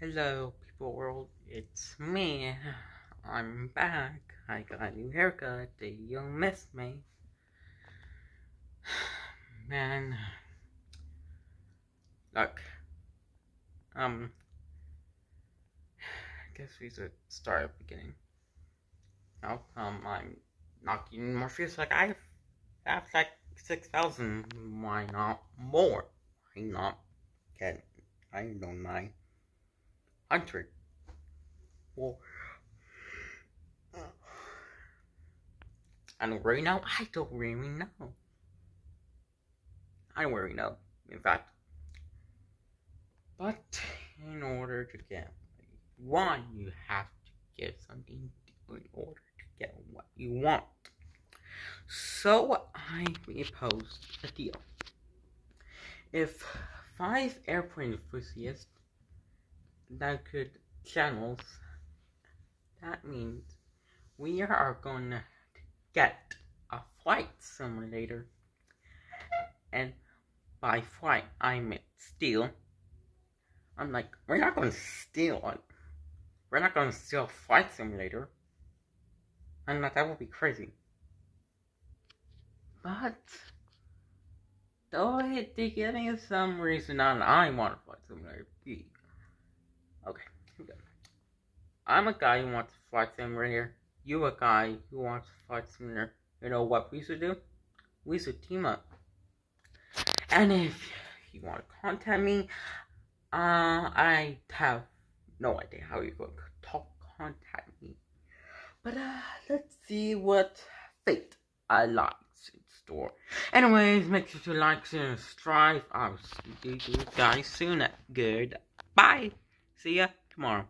Hello, people world. It's me. I'm back. I got a new haircut. You'll miss me. Man. Look. Um. I guess we should start at the beginning. Now, um, I'm not getting more views. Like, I have like 6,000. Why not more? Why not get, I don't mind hundred. Well, I don't really know. I don't really know. I don't really know, in fact. But in order to get one, you have to give something in order to get what you want. So I proposed a deal. If five airplane enthusiasts that could channels, that means we are going to get a flight simulator. And by flight, I meant steal. I'm like, we're not going to steal it. We're not going to steal flight simulator. I'm like, that would be crazy. But, though it did give me some reason on I want a flight simulator Okay, I'm a guy who wants a flight simulator here. You a guy who wants a flight simulator. You know what we should do? We should team up. And if you want to contact me, uh, I have no idea how you're going to talk, contact me. But uh, let's see what fate I likes in store. Anyways, make sure to like and subscribe. I'll see you guys soon. Goodbye. See ya tomorrow.